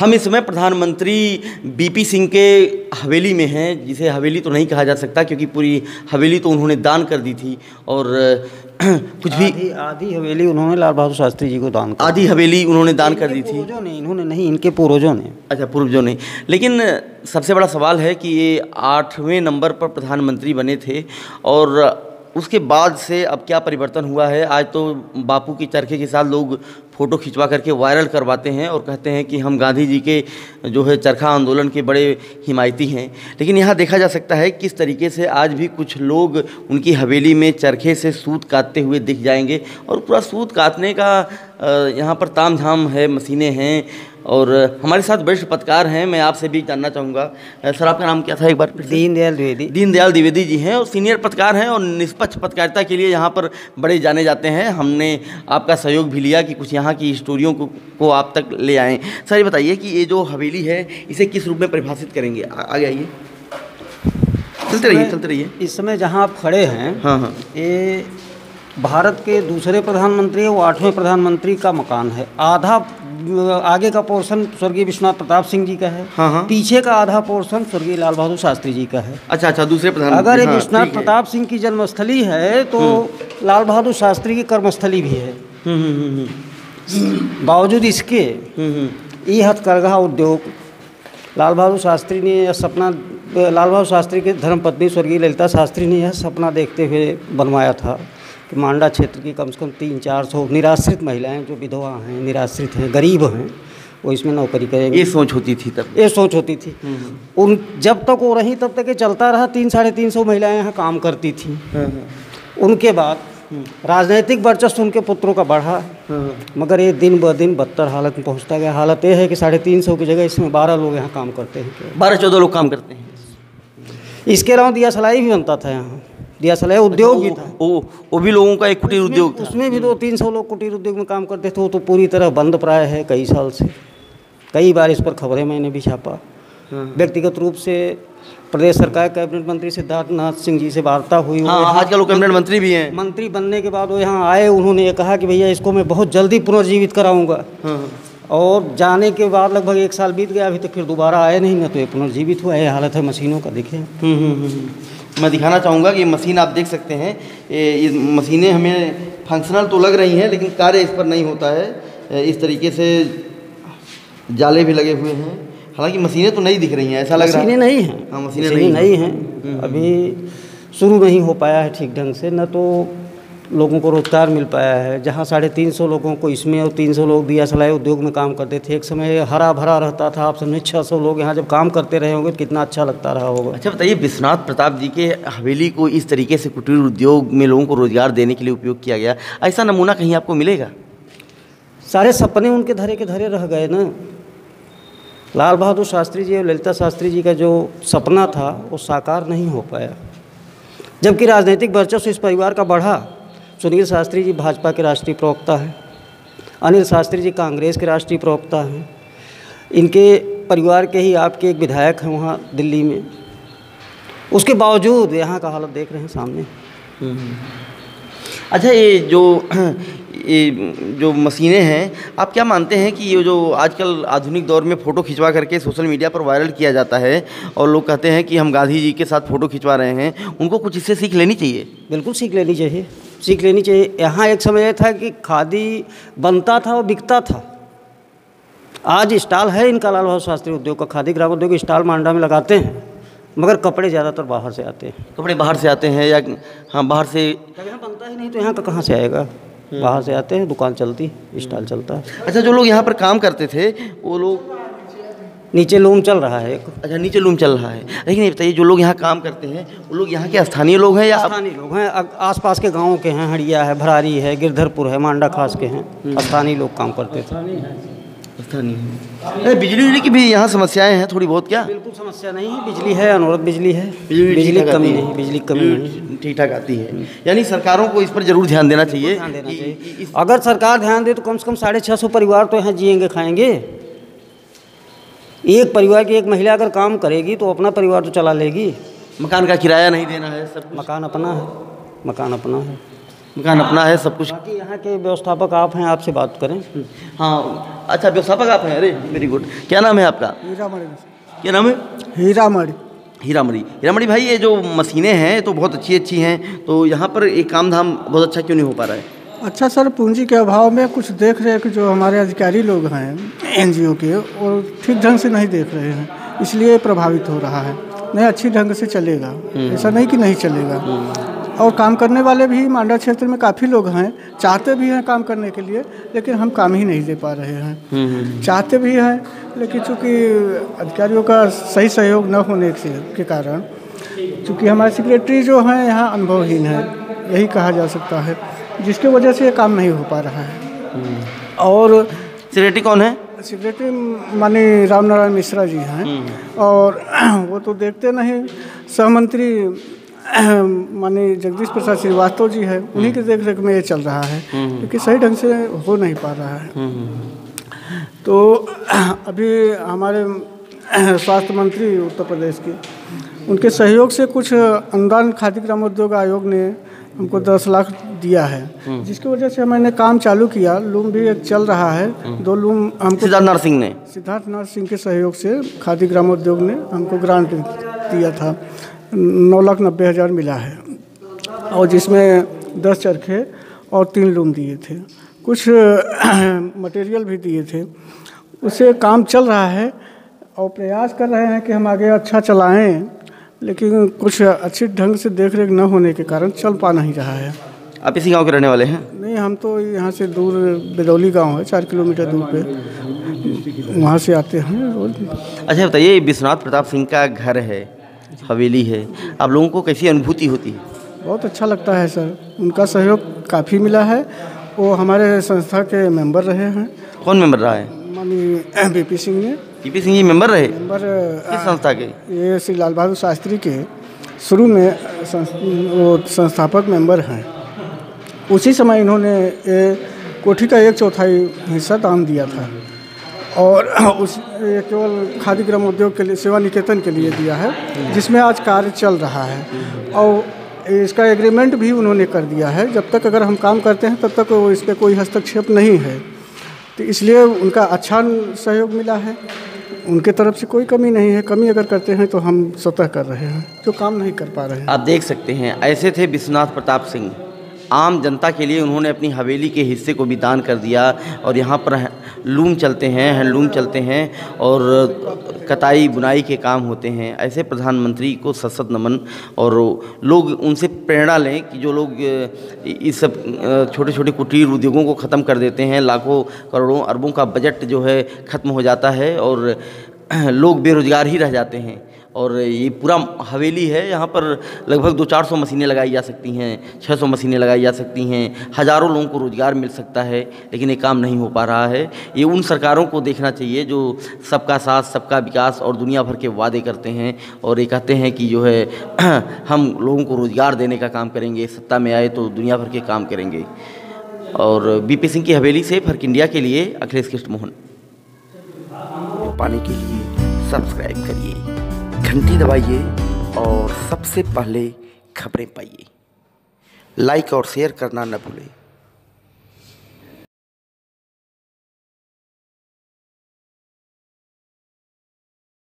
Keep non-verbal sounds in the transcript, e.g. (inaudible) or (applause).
हम इस समय प्रधानमंत्री बीपी सिंह के हवेली में हैं जिसे हवेली तो नहीं कहा जा सकता क्योंकि पूरी हवेली तो उन्होंने दान कर दी थी और (clears throat) कुछ भी आधी आधी हवेली उन्होंने लाल बहादुर शास्त्री जी को दान कर आधी हवेली उन्होंने दान कर दी थी। पूर्वजों ने इन्होंने नहीं इनके पूर्वजों ने। अच्छा पूर्वजों ने। लेकिन सबसे बड़ा सवाल है कि ये आठवें नंबर पर प्रधानमंत्री बने थे और उसके बाद से अब क्या परिवर्तन हुआ है? आज तो बापू की चरखे के साथ लोग फ़ोटो खिंचवा करके वायरल करवाते हैं और कहते हैं कि हम गांधी जी के जो है चरखा आंदोलन के बड़े हिमायती हैं। लेकिन यहाँ देखा जा सकता है किस तरीके से आज भी कुछ लोग उनकी हवेली में चरखे से सूत काटते हुए दिख जाएँगे और पूरा सूत काटने का यहाँ पर ताम झाम है, मशीनें हैं। और हमारे साथ वरिष्ठ पत्रकार हैं मैं आपसे भी जानना चाहूँगा। सर आपका नाम क्या था एक बार दीनदयाल द्विवेदी। दीनदयाल द्विवेदी जी हैं और सीनियर पत्रकार हैं और निष्पक्ष पत्रकारिता के लिए यहाँ पर बड़े जाने जाते हैं। हमने आपका सहयोग भी लिया कि कुछ यहाँ की स्टोरियों को, को आप तक ले आएँ। सर ये बताइए कि ये जो हवेली है इसे किस रूप में परिभाषित करेंगे? आगे आइए। चलते रहिए चलते रहिए। इस समय जहाँ आप खड़े हैं हाँ हाँ। ये भारत के दूसरे प्रधानमंत्री वो आठवें प्रधानमंत्री का मकान है। आधा आगे का पोर्शन स्वर्गीय विश्वनाथ प्रताप सिंह जी का है। हाँ हाँ। पीछे का आधा पोर्शन स्वर्गीय लाल बहादुर शास्त्री जी का है। अच्छा अच्छा दूसरे प्रधान अगर ये विश्वनाथ प्रताप सिंह की जन्मस्थली है तो लाल बहादुर शास्त्री की कर्मस्थली भी है। हम्म हम्म हम्म, हम्म। बावजूद इसके हम्म, हम्म। हथकरघा उद्योग। लाल बहादुर शास्त्री ने यह सपना लाल बहादुर शास्त्री के धर्मपत्नी स्वर्गीय ललिता शास्त्री ने यह सपना देखते हुए बनवाया था। कि मांडा क्षेत्र की कम से कम तीन चार सौ निराश्रित महिलाएँ जो विधवा हैं निराश्रित हैं गरीब हैं वो इसमें नौकरी करेंगे। ये सोच होती थी तब। ये सोच होती थी। उन जब तक वो रही तब तक ये चलता रहा तीन साढ़े तीन सौ महिलाएँ यहाँ काम करती थी। उनके बाद राजनीतिक वर्चस्व उनके पुत्रों का बढ़ा। मगर ये दिन ब दिन बदतर हालत में पहुँचता गया। हालत ये है कि साढ़े तीन सौ की जगह इसमें बारह लोग यहाँ काम करते हैं। बारह चौदह लोग काम करते हैं। इसके अलावा दिया सलाई भी बनता था यहाँ। दिया सलाई उद्योग भी था। वो वो भी लोगों का एक कुटीर उद्योग था। उसमें भी दो तीन सौ लोग कुटीर उद्योग में काम करते थे वो तो पूरी तरह बंद प्राय है कई साल से। कई बार इस पर खबरें मैंने भी छापा। व्यक्तिगत रूप से प्रदेश सरकार कैबिनेट मंत्री सिद्धार्थ नाथ सिंह जी से वार्ता हुई हाँ आजकल वो कैबिनेट मंत्री भी हैं। मंत्री बनने के बाद वो यहाँ आए उन्होंने ये कहा कि भैया इसको मैं बहुत जल्दी पुनर्जीवित कराऊँगा। और जाने के बाद लगभग एक साल बीत गया अभी तक फिर दोबारा आए नहीं ना तो ये पुनर्जीवित हुआ ये हालत है मशीनों का देखे। हम्म, हम्म, हम्म, हम्म। मैं दिखाना चाहूँगा कि ये मशीन आप देख सकते हैं। ये मशीनें हमें फंक्शनल तो लग रही हैं लेकिन कार्य इस पर नहीं होता है। इस तरीके से जाले भी लगे हुए हैं। हालाँकि मशीनें तो नहीं दिख रही हैं ऐसा लग रहा है। मशीनें नहीं हैं। हाँ, मशीनें मशीनें नहीं नहीं हैं। अभी शुरू नहीं हो पाया है ठीक ढंग से न तो लोगों को रोज़गार मिल पाया है। जहाँ साढ़े तीन सौ लोगों को इसमें और तीन सौ लोग दिया सलाई उद्योग में काम करते थे। एक समय हरा भरा रहता था। आप समझे छः सौ लोग यहाँ जब काम करते रहे होंगे तो कितना अच्छा लगता रहा होगा। अच्छा बताइए विश्वनाथ प्रताप जी के हवेली को इस तरीके से कुटीर उद्योग में लोगों को रोज़गार देने के लिए उपयोग किया गया। ऐसा नमूना कहीं आपको मिलेगा? सारे सपने उनके धरे के धरे रह गए ना। लाल बहादुर शास्त्री जी और ललिता शास्त्री जी का जो सपना था वो साकार नहीं हो पाया। जबकि राजनीतिक वर्चस्व इस परिवार का बढ़ा। सुनील शास्त्री जी भाजपा के राष्ट्रीय प्रवक्ता हैं। अनिल शास्त्री जी कांग्रेस के राष्ट्रीय प्रवक्ता हैं। इनके परिवार के ही आपके एक विधायक हैं वहाँ दिल्ली में। उसके बावजूद यहाँ का हालत देख रहे हैं सामने। अच्छा ये जो (clears throat) ये जो मशीनें हैं आप क्या मानते हैं कि ये जो आजकल आधुनिक दौर में फ़ोटो खिंचवा करके सोशल मीडिया पर वायरल किया जाता है और लोग कहते हैं कि हम गांधी जी के साथ फ़ोटो खिंचवा रहे हैं उनको कुछ इससे सीख लेनी चाहिए? बिल्कुल सीख लेनी चाहिए। सीख लेनी चाहिए। यहाँ एक समय यह था कि खादी बनता था और बिकता था। आज स्टॉल है इनका लाल बहादुर शास्त्री उद्योग का खादी ग्राम उद्योग स्टॉल मांडा में लगाते हैं मगर कपड़े ज़्यादातर बाहर से आते हैं। कपड़े बाहर से आते हैं या हाँ बाहर से यहाँ बनता ही नहीं तो यहाँ का कहाँ से आएगा? बाहर से आते हैं दुकान चलती स्टॉल चलता। है अच्छा जो लोग यहाँ पर काम करते थे वो लोग नीचे लूम चल रहा है। अच्छा नीचे लूम चल रहा है। लेकिन ये बताइए जो लोग यहाँ काम करते हैं वो लोग यहाँ के स्थानीय लोग हैं या स्थानीय लोग हैं आसपास के गाँवों के हैं हड़िया है भरारी है गिरधरपुर है मांडा खास के हैं। स्थानीय लोग काम करते थे। स्थानीय हैं। बिजली उजली की भी यहाँ समस्याएँ हैं थोड़ी बहुत क्या? बिल्कुल समस्या नहीं है बिजली है अनवरत बिजली है। बिजली बिजली की कमी नहीं बिजली कमी ठीक ठाक आती है। यानी सरकारों को इस पर ज़रूर ध्यान देना चाहिए ध्यान देना चाहिए। अगर सरकार ध्यान दे तो कम से कम साढ़े छः सौ परिवार तो यहाँ जियेंगे खाएँगे। एक परिवार की एक महिला अगर काम करेगी तो अपना परिवार तो चला लेगी। मकान का किराया नहीं देना है सब कुछ। मकान अपना है मकान अपना है। मकान अपना है सब कुछ। बाकी यहाँ के व्यवस्थापक आप हैं आपसे बात करें। हाँ अच्छा व्यवस्थापक आप हैं अरे वेरी गुड क्या नाम है आपका? हीरामणि। क्या नाम है? हीरामणि। हीरामणि। हीरामणि भाई ये जो मशीनें हैं तो बहुत अच्छी अच्छी हैं तो यहाँ पर एक काम धाम बहुत अच्छा क्यों नहीं हो पा रहा है? अच्छा सर पूंजी के अभाव में कुछ देख रेख जो हमारे अधिकारी लोग हैं एनजीओ के वो ठीक ढंग से नहीं देख रहे हैं इसलिए प्रभावित हो रहा है। नहीं अच्छी ढंग से चलेगा ऐसा नहीं कि नहीं चलेगा। और काम करने वाले भी मांडा क्षेत्र में काफ़ी लोग हैं चाहते भी हैं काम करने के लिए लेकिन हम काम ही नहीं दे पा रहे हैं। चाहते भी हैं लेकिन चूँकि अधिकारियों का सही सहयोग न होने से के कारण चूँकि हमारे सेक्रेटरी जो हैं यहाँ अनुभवहीन है यही कहा जा सकता है। जिसकी वजह से ये काम नहीं हो पा रहा है। और सेक्रेटरी कौन है? सेक्रेटरी मानी राम नारायण मिश्रा जी हैं। और (clears throat) वो तो देखते नहीं। सहमंत्री (clears throat) मानी जगदीश प्रसाद श्रीवास्तव जी है। उन्हीं के देख रेख में ये चल रहा है क्योंकि सही ढंग से हो नहीं पा रहा है। तो (clears throat) अभी हमारे स्वास्थ्य मंत्री उत्तर प्रदेश के उनके सहयोग से कुछ अनुदान खादी ग्रामोद्योग आयोग ने हमको दस लाख दिया है। जिसकी वजह से मैंने काम चालू किया लूम भी एक चल रहा है। दो लूम हमको सिद्धार्थ नाथ सिंह ने। सिद्धार्थ नाथ सिंह के सहयोग से खादी ग्रामोद्योग ने हमको ग्रांट दिया था। नौ लाख नब्बे हज़ार मिला है। और जिसमें दस चरखे और तीन लूम दिए थे। कुछ (clears throat) मटेरियल भी दिए थे। उससे काम चल रहा है और प्रयास कर रहे हैं कि हम आगे अच्छा चलाएँ लेकिन कुछ अच्छी ढंग से देख रेख न होने के कारण चल पा नहीं रहा है। आप इसी गाँव के रहने वाले हैं? नहीं हम तो यहाँ से दूर बेदौली गाँव है चार किलोमीटर दूर पे। वहाँ से आते हैं अच्छा बताइए विश्वनाथ प्रताप सिंह का घर है हवेली है आप लोगों को कैसी अनुभूति होती है? बहुत अच्छा लगता है सर। उनका सहयोग काफ़ी मिला है। वो हमारे संस्था के मेंबर रहे हैं। कौन मेंबर रहा है? मानी बीपी (clears throat) सिंह ने पीपी सिंह जी मेंबर रहे? मेंबर किस संस्था के? ये श्री लाल बहादुर शास्त्री के शुरू में संस- वो संस्थापक मेंबर हैं। उसी समय इन्होंने कोठी का एक चौथाई हिस्सा दान दिया था। और (clears throat) उस केवल खादी ग्राम उद्योग के लिए, सेवा निकेतन के लिए दिया है, जिसमें आज कार्य चल रहा है। और इसका एग्रीमेंट भी उन्होंने कर दिया है। जब तक अगर हम काम करते हैं, तब तक इस पर कोई हस्तक्षेप नहीं है। तो इसलिए उनका अच्छा सहयोग मिला है। उनके तरफ़ से कोई कमी नहीं है। कमी अगर करते हैं तो हम स्वतः कर रहे हैं। जो काम नहीं कर पा रहे हैं। आप देख सकते हैं, ऐसे थे विश्वनाथ प्रताप सिंह। आम जनता के लिए उन्होंने अपनी हवेली के हिस्से को भी दान कर दिया और यहाँ पर लूम चलते हैं हैंडलूम चलते हैं और कताई बुनाई के काम होते हैं। ऐसे प्रधानमंत्री को सशक्त नमन और लोग उनसे प्रेरणा लें कि जो लोग इस सब छोटे छोटे कुटीर उद्योगों को ख़त्म कर देते हैं, लाखों करोड़ों अरबों का बजट जो है ख़त्म हो जाता है और (clears throat) लोग बेरोजगार ही रह जाते हैं। और ये पूरा हवेली है, यहाँ पर लगभग दो चार सौ मशीनें लगाई जा सकती हैं छः सौ मशीनें लगाई जा सकती हैं, हज़ारों लोगों को रोज़गार मिल सकता है, लेकिन ये काम नहीं हो पा रहा है। ये उन सरकारों को देखना चाहिए जो सबका साथ, सबका विकास और दुनिया भर के वादे करते हैं और ये कहते हैं कि जो है, (clears throat) हम लोगों को रोज़गार देने का काम करेंगे, सत्ता में आए तो दुनिया भर के काम करेंगे। और बीपी सिंह की हवेली से फ़र्क इंडिया के लिए अखिलेश कृष्ण मोहन। पाने के लिए सब्सक्राइब करिए। घंटी दबाइए और सबसे पहले खबरें पाइए। लाइक और शेयर करना न भूलें।